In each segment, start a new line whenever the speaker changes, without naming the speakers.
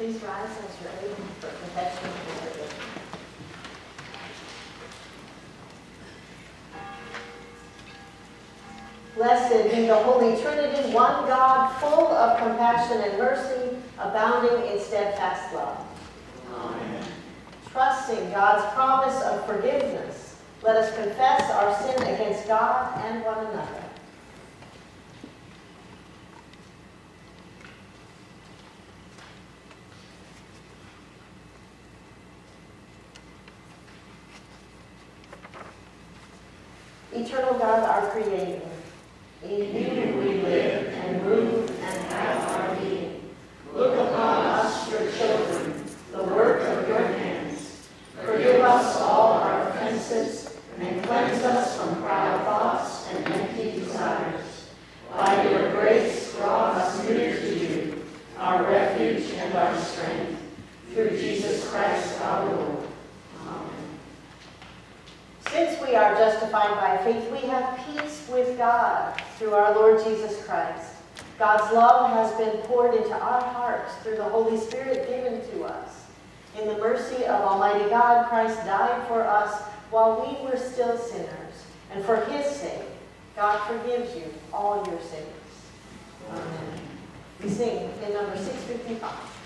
Please rise as you're able for confession and forgiveness. Blessed be the Holy Trinity, one God, full of compassion and mercy, abounding in steadfast love.
Amen.
Trusting God's promise of forgiveness, let us confess our sin against God and one another. Eternal God, our Creator, in you we live and move and have our being. Look upon us, your children, the work of your hands. Forgive us all our offenses and cleanse us from proud thoughts and empty desires. By your grace, draw us near to you, our refuge and our strength. Through Jesus Christ our Lord. Amen. Since we are justified by faith, we have peace with God through our Lord Jesus Christ. God's love has been poured into our hearts through the Holy Spirit given to us. In the mercy of Almighty God, Christ died for us while we were still sinners. And for his sake, God forgives you all your sins. Amen. We sing in number 655.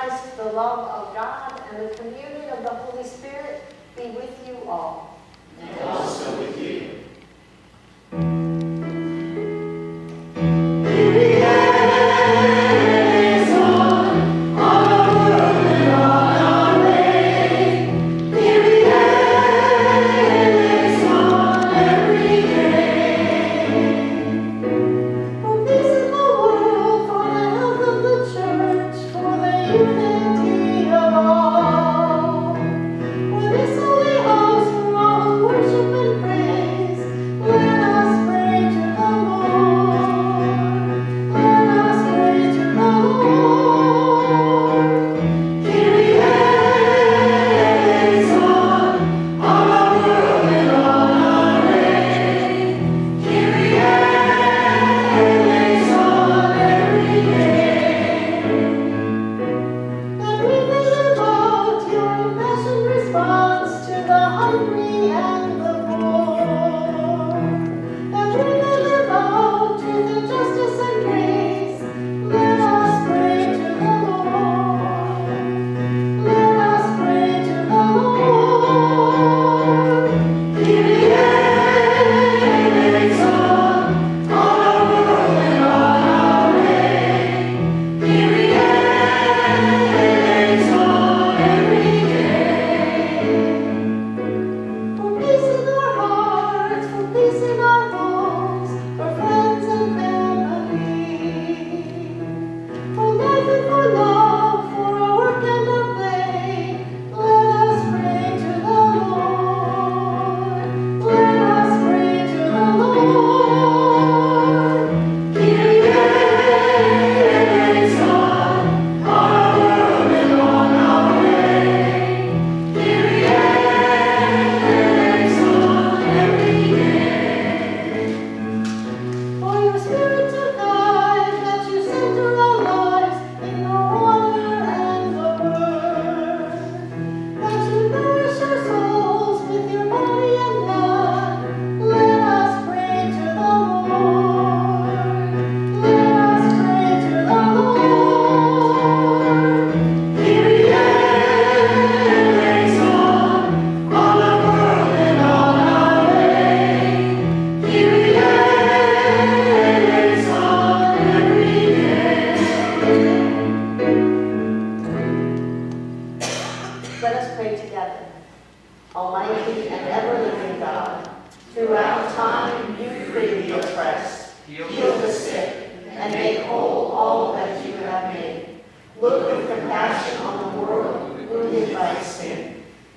The love of God, and the communion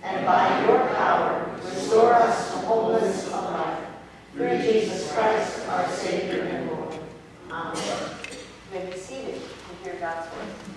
and by your power restore us to
wholeness of life. Through Jesus Christ, our Savior and Lord. Amen. You may be seated
and
hear God's word.